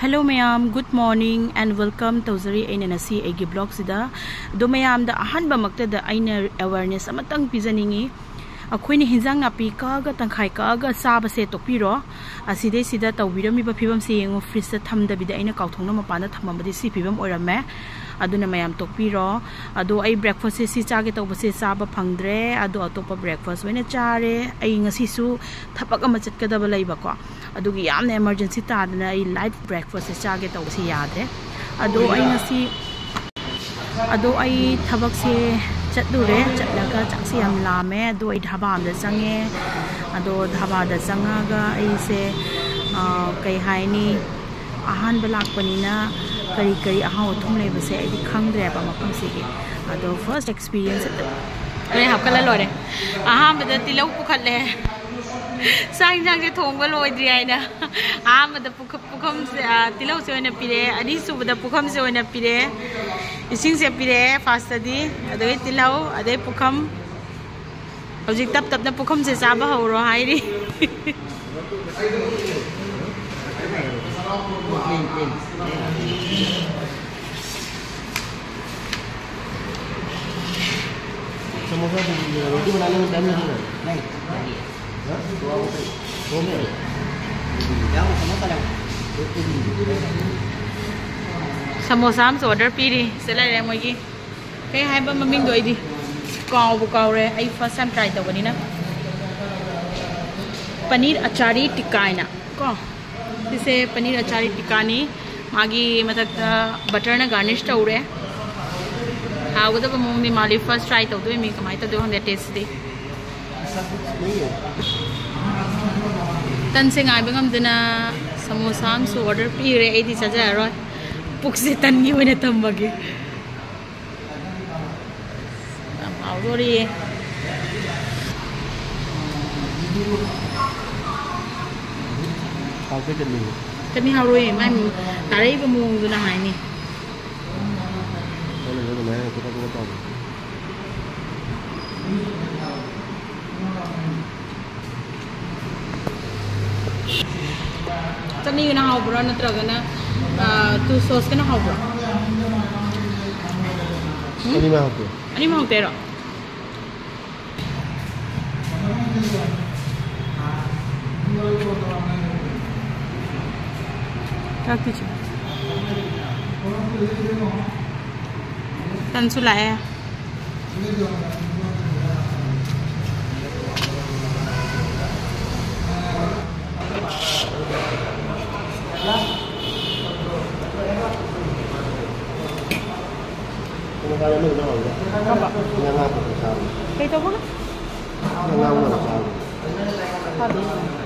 Hello mayam good morning and welcome to Zari aina nasi agi blog sida do mayam da ahan ba makta da aina awareness amatang pizaningi akhoi ni hinjang napi ka ga tangkhai ka ga sa ba se to piro aside sida tawbirami ba phibam se yengo freeze ta tham da bi da aina kauthong na mapa na thamam ba si phibam oirame aduna मैं तोपीर अब से चागे तब से चाब फे अटोप breakfast होने चारे अगु थपक चतको अमरजेंसी तादन अ लाइव ब्रेकफास्ट से चागे तब से यादे अब से चतूर चल से लामे धाबाद चंगे अब धाबाद चंगा अ कई अहब लापनी कहीं कहीं अहम उथम लेबसे खेब मौम से अद फ़र्स्ट एक्सपीरियंस हाकल लो अहम तिलौ पुखल चाजे थोब लोद्री अहम पुखम से तिलौ से पीरें अरीब पुखम से पीरें इं से पीरें फास्टदी तिलौ अद पुखम हजिक तप तप पुखम से चाब हौर है समोसा रोटी बनाने में टाइम नहीं समोसा हमसे ऑर्डर पी रही चला मोई की कहीं मम्मी दो कौ कौ फ़र्स्ट टाइम ट्राई तब नहीं ना. पनीर अचारी टिक्का है ना कौ paneer paneer na ko jise paneer achari tikka ni magi matak butter na garnish tawre माली फ़र्स्ट ट्राई तौद मी कमाई तौद हंदे टेस्ट दे। तन से गाय गाइब गमदना समोसा सु ऑर्डर पीरे ऐदी चजारो पुकसे तन की होने तंबगे हाउदोरी काफ़ी चलनी चटनी हाउरोई मैं तारे Kau jadi. Tapi haru ini, mai tarik pemu guna hai ni. Kalau jadi mana kita tu tahu. Tadi guna hau bro, nanti guna tu sos kena hau bro. Ani mah hau bro. Ani mah hau tero. các tiêu chuẩn tân su lẹ Cây tao bớt Ngang ngang là làm sao? Thôi đi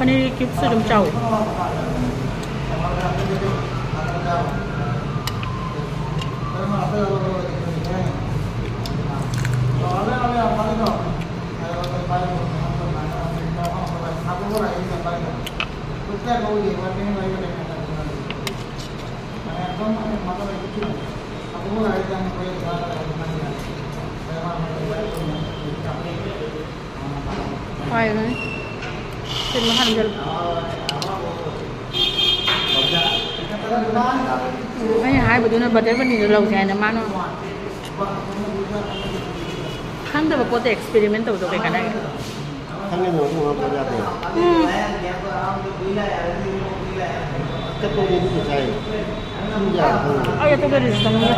paneer cube sữa đầm trầu. Quay rồi சின்ன ஹன்கள் bây giờ hai bữa tôi bật đấy vẫn nhìn lâu dài nó mang nó khăn tôi có thể experiment tổ cái cái này? Khăn này nó cũng có giá tiền cái tôi đi thì chạy không giả hơn ai tôi đi thì không giả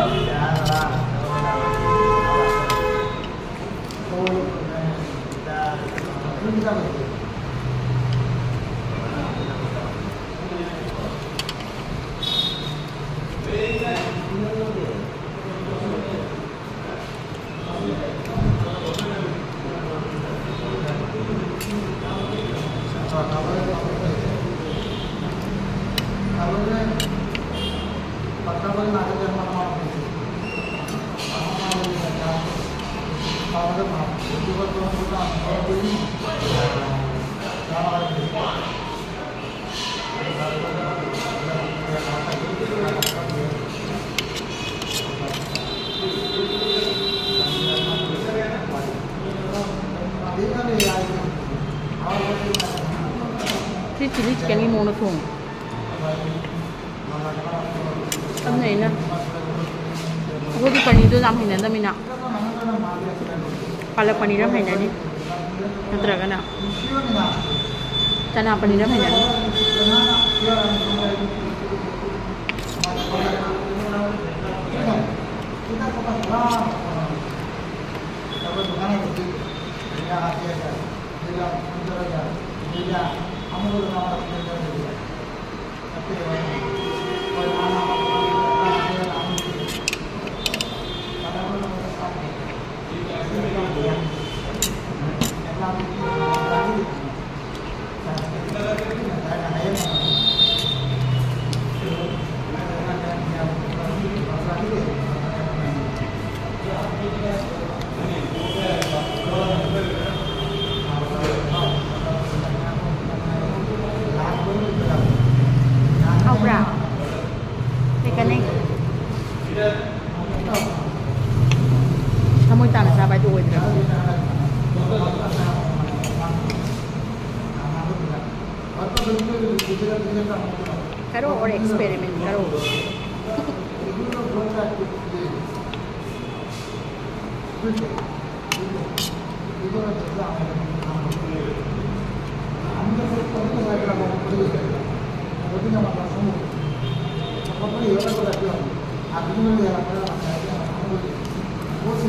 আমাদের ব্যক্তিগত আমরা করি Cái chỉ biết cái môn nó thùng. Tâm này nè. वो भी पनीर तो जाम हिन्दा मीना पालक पनीर हम हिन्दा नहीं तो रखा ना चना पनीर हम हिन्दा Karo or experiment karo.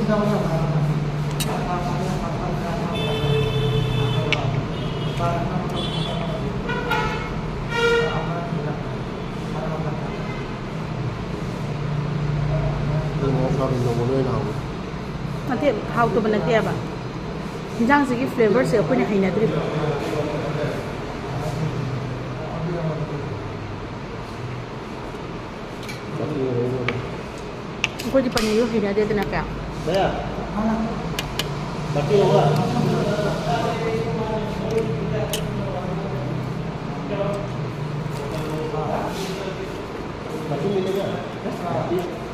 Nanti how kau minum mulai lah. Nanti how tu benda dia apa? Jangan segi flavour sih apa yang hanya. Kau di panjang yuk ini ada tenaga. Baik. Bagi apa? Thank you.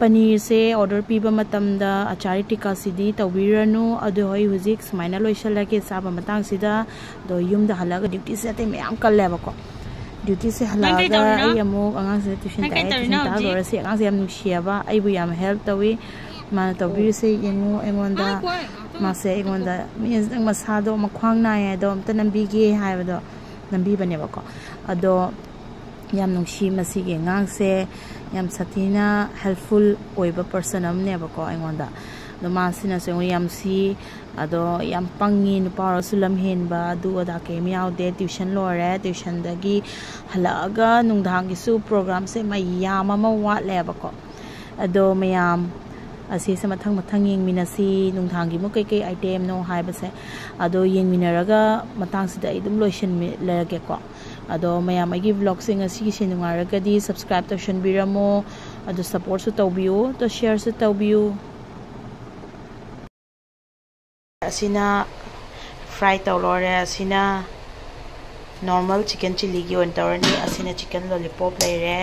Paneer से order पीब आचारी टिका तौरू तौरनों हजिक सुम लोसलगे चाब मतंग यू हल्ग ड्यूटी से अतम कलैबको ड्यूटी से हल्के ट्यूशन तागर से अगसेब अब हेल्प तौर मान तौर से एमोद मासे मसाद मखवा नाएमत नीगे नीबनेबको अदो यासी ꯌꯥꯝ ꯁꯥꯊꯤꯅ ꯍꯦꯜꯞꯐꯨꯜ ꯑꯣꯏꯕ ꯄꯔꯁꯟ ꯑꯃꯅꯦꯕꯀꯣ ꯑꯩꯉꯣꯟꯗ ꯑꯗꯣ ꯃꯥꯁꯤꯅꯁꯨ ꯑꯩꯉꯣꯟꯗ ꯌꯥꯝ ꯁꯤ ꯑꯗꯣ ꯌꯥꯝ ꯄꯪꯉꯤ ꯅꯨꯄꯥ ꯑꯣꯏꯔꯁꯨ ꯂꯝ ꯍꯦꯟꯕ ꯑꯗꯨ ꯑꯗꯥ ꯀꯩꯝ ꯌꯥꯎꯗꯦ ꯇ꯭ꯌꯨꯁꯟ ꯂꯣꯏꯔꯦ ꯇ꯭ꯌꯨꯁꯟꯗꯒꯤ ꯍꯜꯂꯛꯑꯒ ꯅꯨꯡꯗꯥꯡꯒꯤꯁꯨ ꯄ꯭ꯔꯣꯒ꯭ꯔꯥꯝꯁꯦ ꯃꯌꯥꯝ ꯑꯃ ꯋꯥꯠꯂꯦꯕꯀꯣ ꯑꯗꯣ ꯃꯌꯥꯝ ꯑꯁꯤꯁꯦ ꯃꯊꯪ ꯃꯊꯪ ꯌꯦꯡꯃꯤꯟꯅꯁꯤ ꯅꯨꯡꯗꯥꯡꯒꯤ ꯃꯨꯛ ꯀꯩꯀꯩ ꯑꯥꯏꯇꯦꯝꯅꯣ ꯍꯥꯏꯕꯁꯦ ꯑꯗꯣ ꯌꯦꯡꯃꯤꯟꯅꯔꯒ ꯃꯇꯥꯡꯁꯤꯗ ꯑꯩ ꯑꯗꯨꯝ ꯂꯣꯏꯁꯤꯜꯂꯔꯒꯦꯀꯣ ꯑꯗꯣ ꯃꯌꯥꯝ ꯑꯩꯒꯤ ꯚ꯭ꯂꯣꯒꯁꯦ ꯉꯁꯤꯒꯤꯁꯦ ꯅꯨꯡꯉꯥꯏꯔꯒꯗꯤ ꯁꯕꯁꯀ꯭ꯔꯥꯏꯕ ꯇꯧꯁꯟꯕꯤꯔꯝꯃꯣ ꯑꯗꯣ ꯁꯞꯄꯣꯔꯠꯁꯨ ꯇꯧꯕꯤꯌꯨ ꯑꯗꯣ ꯁꯤꯌꯔꯁꯨ ꯇꯧꯕꯤꯌꯨ ꯑꯁꯤꯅ ꯐ꯭ꯔꯥꯏ ꯇꯧꯔꯣꯔꯦ ꯑꯁꯤꯅ ꯅꯣꯔꯃꯦꯜ ꯆꯤꯛꯀꯟ ꯆꯤꯜꯂꯤꯒꯤ ꯑꯣꯏꯅ ꯇꯧꯔꯅꯤ ꯑꯁꯤꯅ ꯆꯤꯛꯀꯟ ꯂꯣꯂꯤꯄꯣꯞ ꯂꯩꯔꯦ